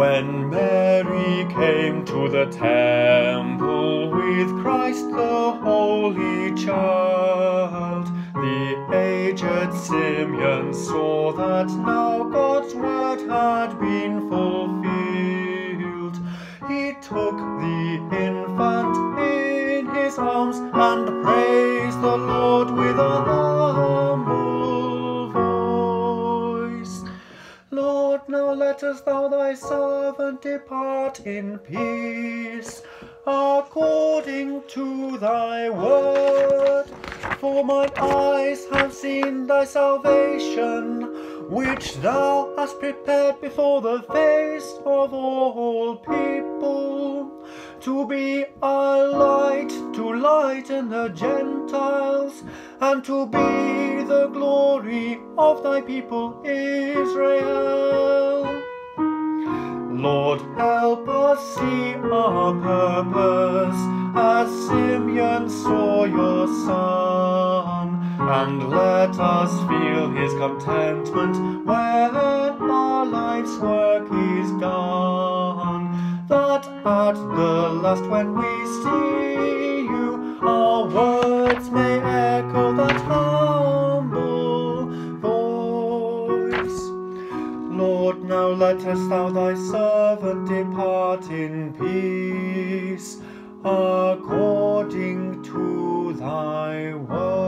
When Mary came to the temple with Christ the Holy Child, the aged Simeon saw that now God's word had been fulfilled. He took the infant in his arms and Now lettest thou thy servant depart in peace, according to thy word. For mine eyes have seen thy salvation, which thou hast prepared before the face of all people, to be a light to lighten the Gentiles, and to be the glory of thy people Israel. Lord, help us see our purpose as Simeon saw your Son, and let us feel his contentment when our life's work is done. That at the last, when we see you, our words may Lettest thou thy servant depart in peace, according to thy word.